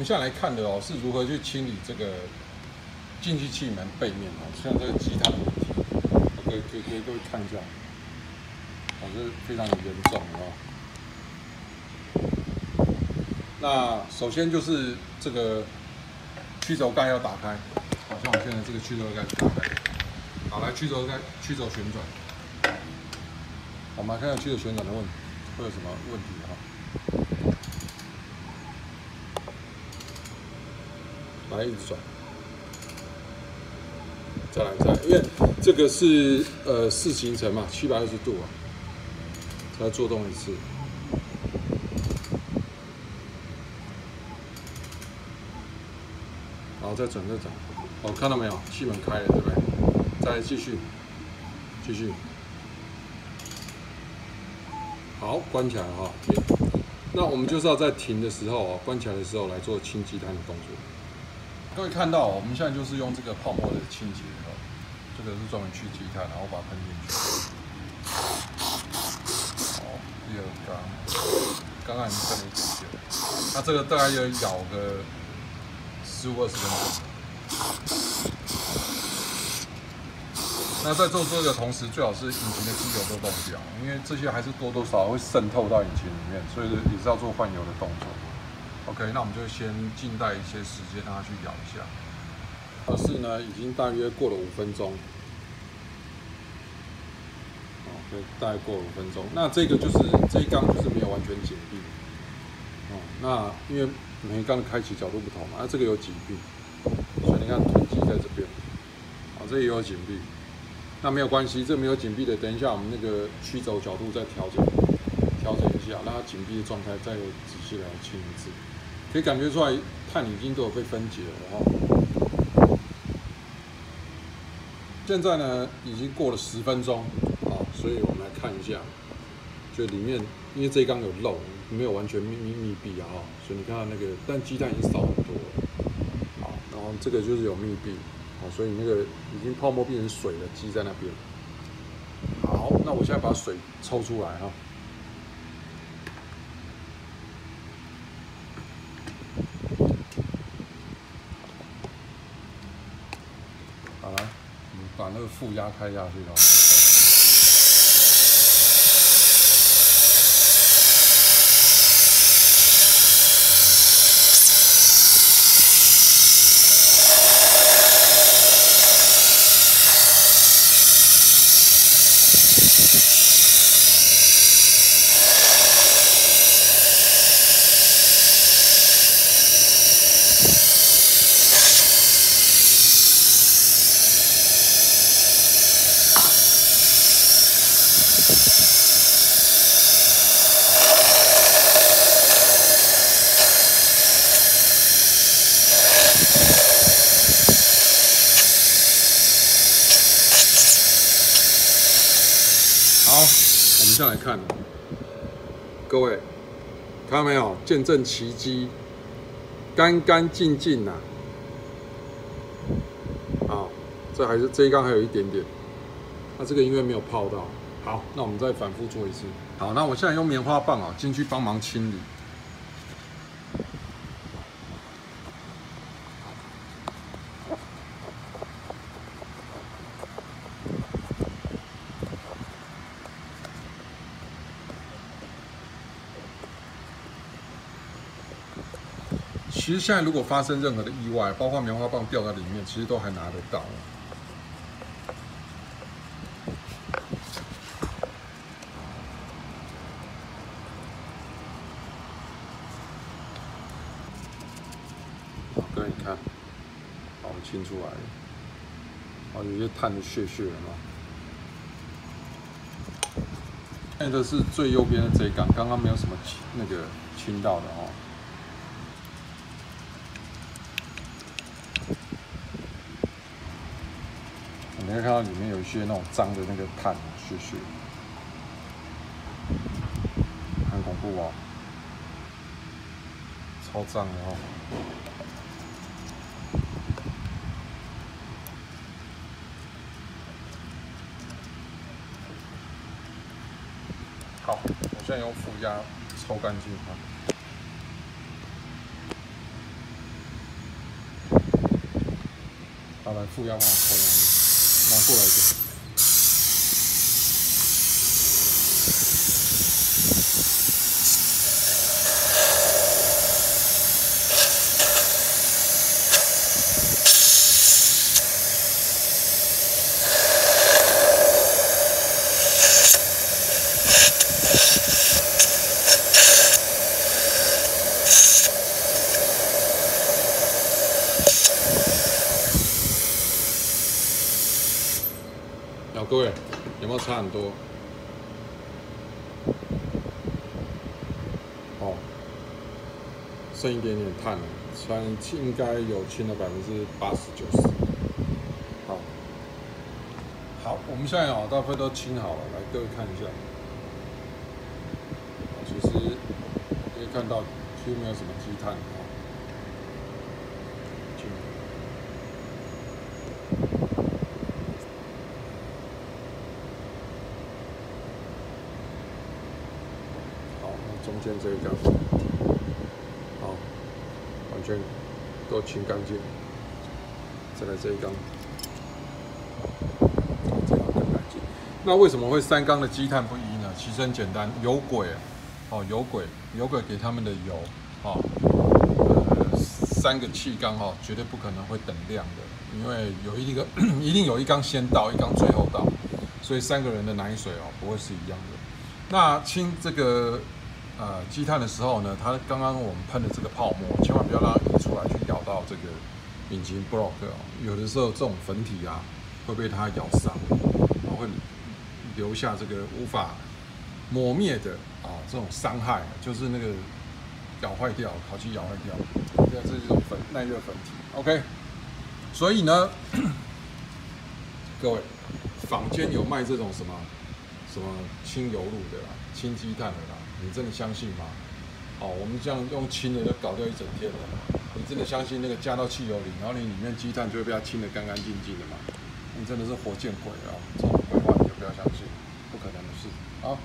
我们现在来看的哦，是如何去清理这个进气气门背面哦，像这个积碳的问题，可以可以给各位看一下，哦，这非常的严重哦。那首先就是这个曲轴盖要打开，好像我现在这个曲轴盖打开，好来曲轴盖曲轴旋转，我们来看看曲轴旋转的问题会有什么问题哈。来一直转，再来再来，因为这个是呃四行程嘛，七百二十度啊，再做动一次。好，再转再转，好，看到没有？气门开了，对不对？再继续，继续。好，关起来哈。那我们就是要在停的时候哦，关起来的时候来做清积碳的动作。各位看到，我们现在就是用这个泡沫的清洁哈，这个是专门去积碳，然后把它喷进去。好，第二缸，刚刚已经喷了一点，那这个大概要咬个。十五二十分钟。那在做这个同时，最好是引擎的机油都动掉，因为这些还是多多少少会渗透到引擎里面，所以也是要做换油的动作。OK，那我们就先静待一些时间，让它去咬一下。可是呢，已经大约过了五分钟。OK，大概过了五分钟。那这个就是这一缸就是没有完全紧闭。哦，那因为每一缸的开启角度不同嘛，那这个有紧闭，所以你看臀肌在这边，啊，这也有紧闭，那没有关系，这没有紧闭的，等一下我们那个曲轴角度再调整，调整一下，让它紧闭的状态再仔细来清一次，可以感觉出来碳已经都有被分解了哈。现在呢已经过了十分钟，好，所以我们来看一下，就里面因为这一缸有漏。没有完全密密密闭啊，所以你看到那个，但鸡蛋已经少很多了。好，然后这个就是有密闭，好，所以那个已经泡沫变成水了，积在那边。好，那我现在把水抽出来哈。好了，你把那个负压开下去了。下来看，各位看到没有？见证奇迹，干干净净呐！好，这还是这一缸还有一点点，那这个因为没有泡到。好，那我们再反复做一次。好，那我现在用棉花棒啊进去帮忙清理。其实现在如果发生任何的意外，包括棉花棒掉在里面，其实都还拿得到。各位你看，好清出来了，哦，有些碳的屑屑了嘛。现在是最右边的这一缸，刚刚没有什么那个清到的哦。你会看到里面有一些那种脏的那个碳屑屑，很恐怖哦，超脏的哦。好，我现在用负压抽干净它。好，来负压把它抽干净。拿过来一点。好，各位有没有差很多？哦，剩一点点碳了，穿应该有清了百分之八十九十。好，好，我们现在哦，大部分都清好了，来各位看一下。其实可以看到，几乎没有什么积碳啊。清这一缸，好，完全都清干净。再来这一缸，好这缸更干净。那为什么会三缸的积碳不一呢？其实很简单，有轨啊，哦，有轨，有轨给他们的油，哦，呃，三个气缸哦，绝对不可能会等量的，因为有一个 一定有一缸先到，一缸最后到，所以三个人的奶水哦不会是一样的。那清这个呃积碳的时候呢，它刚刚我们喷的这个泡沫，千万不要让它溢出来去咬到这个引擎 block 哦。有的时候这种粉体啊会被它咬伤，然后会留下这个无法磨灭的啊这种伤害，就是那个咬坏掉，烤漆咬坏掉，这这是一种粉耐热粉体。OK，所以呢，各位坊间有卖这种什么？什么清油路的啦，清积碳的啦，你真的相信吗？哦，我们这样用轻的就搞掉一整天了，你真的相信那个加到汽油里，然后你里面积碳就会被它清的干干净净的吗？你真的是活见鬼啊！这种鬼话你就不要相信，不可能的事。啊。